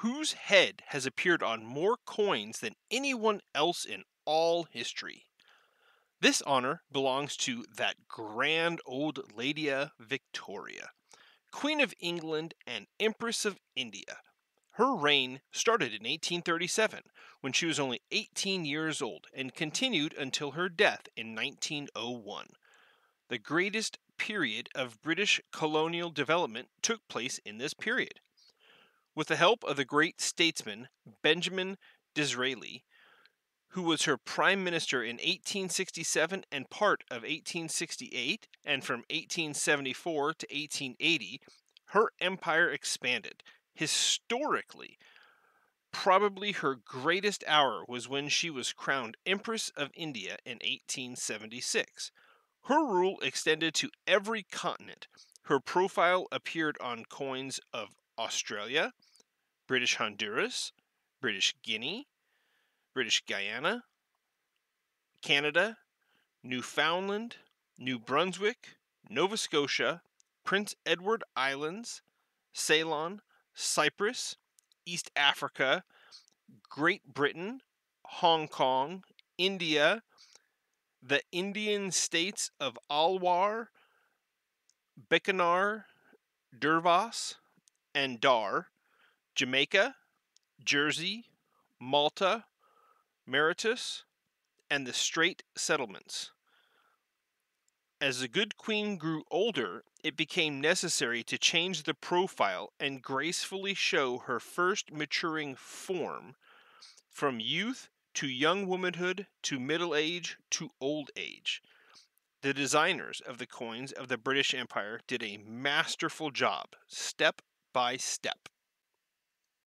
whose head has appeared on more coins than anyone else in all history. This honor belongs to that grand old Lady Victoria, Queen of England and Empress of India. Her reign started in 1837 when she was only 18 years old and continued until her death in 1901. The greatest period of British colonial development took place in this period. With the help of the great statesman Benjamin Disraeli, who was her prime minister in 1867 and part of 1868, and from 1874 to 1880, her empire expanded. Historically, probably her greatest hour was when she was crowned Empress of India in 1876. Her rule extended to every continent. Her profile appeared on coins of Australia, British Honduras, British Guinea, British Guyana, Canada, Newfoundland, New Brunswick, Nova Scotia, Prince Edward Islands, Ceylon, Cyprus, East Africa, Great Britain, Hong Kong, India, the Indian states of Alwar, Bikaner, Dewas, and Dhar, Jamaica, Jersey, Malta, Mauritius, and the Strait settlements. As the good queen grew older, it became necessary to change the profile and gracefully show her first maturing form from youth to young womanhood to middle age to old age. The designers of the coins of the British Empire did a masterful job, step by step.